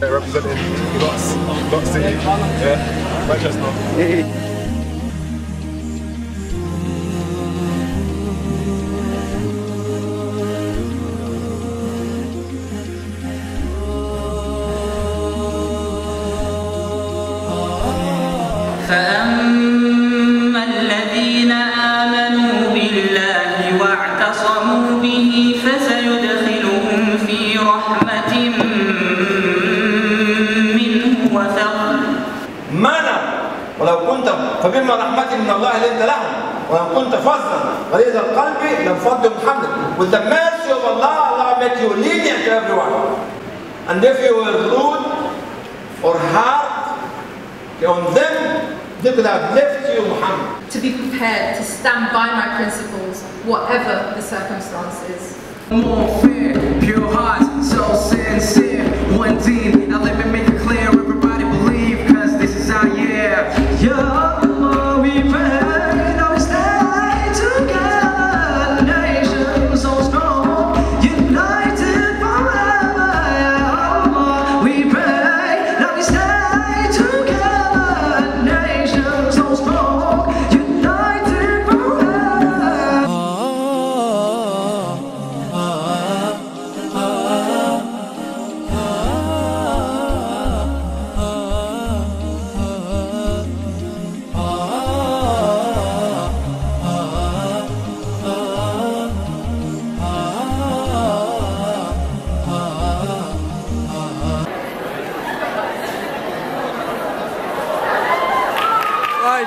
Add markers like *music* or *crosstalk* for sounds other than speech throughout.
there representing lots, lots city. Yeah, Manchester. *laughs* فأما كنت فبما رحمة من الله لنت لهم ولو كنت فظا غليظ القلب لانفضوا من حملك with the mercy of Allah Allah make you lenient to everyone and if you were rude or hard on them they could have left you Muhammad to be prepared to stand by my principles, whatever the circumstances. More fear,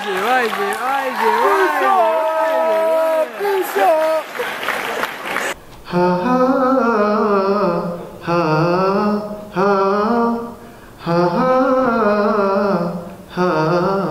Ivy, Ivy, Ivy, Ivy, Ivy. Goose up! Ha ha ha ha ha ha ha ha.